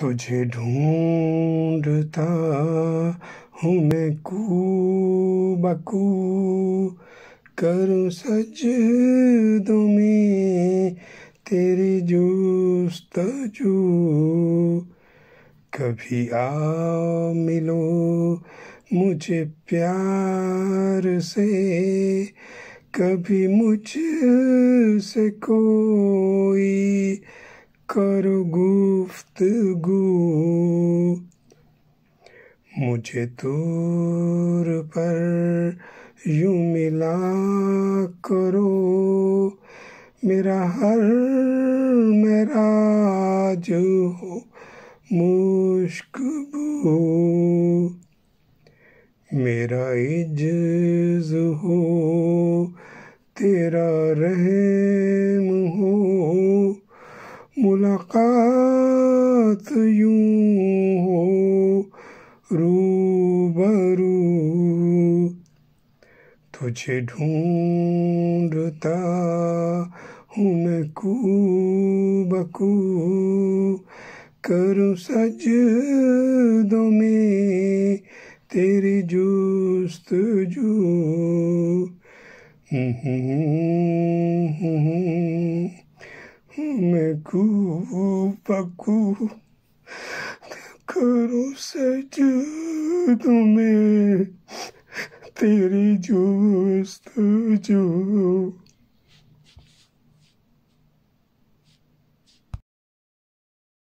تجھے ڈھونڈتا ہوں میں کو بکو کروں سجدوں میں تیری جستجو کبھی آ ملو مجھے پیار سے کبھی مجھ سے کوئی کرو گفتگو۔ مجھے دور پر یوں ملا کرو۔ میرا ہر میرا جو ہو مشک بو۔ میرا عجز ہو، تیرا رحم ہو۔ ملاقات یوں ہو روبرو۔ تجھے ڈھونڈتا ہوں میں کو۔ بکو کروں سجدوں میں تیری جستجو۔ میں کو بکو کروں سجدوں میں تیری جستجو